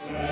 Yeah.